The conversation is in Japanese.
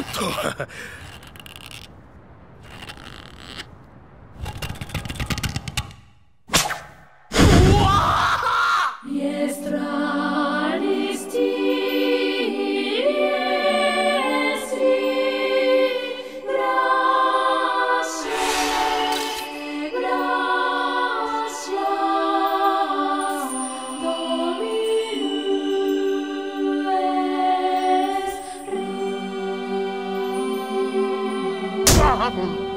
っと happen.